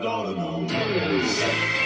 I don't know.